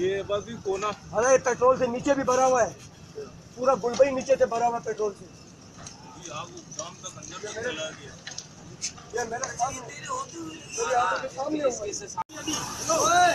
ये बस भी कोना। अरे पेट्रोल से नीचे भी भरा हुआ है। पूरा गुलबई नीचे से भरा हुआ पेट्रोल से। ये मेरा दाम का खंजर सामने मेरी आँखों